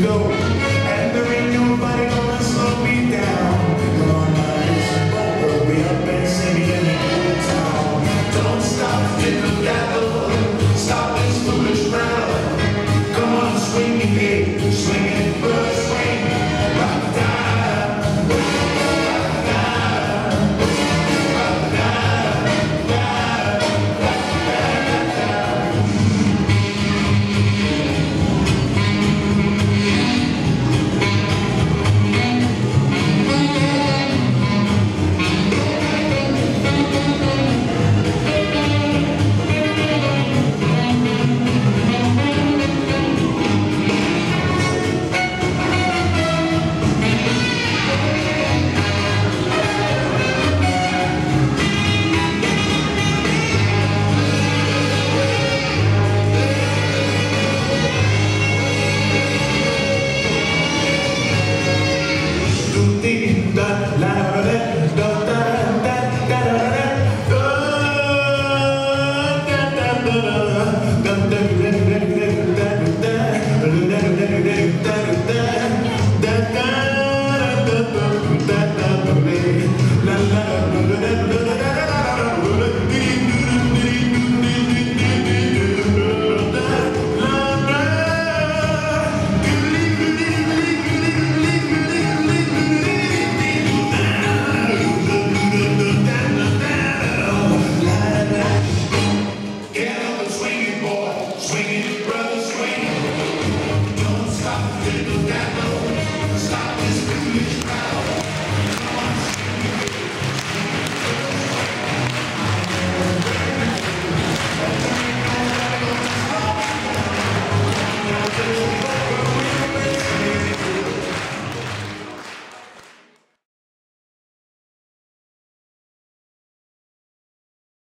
go. that loud.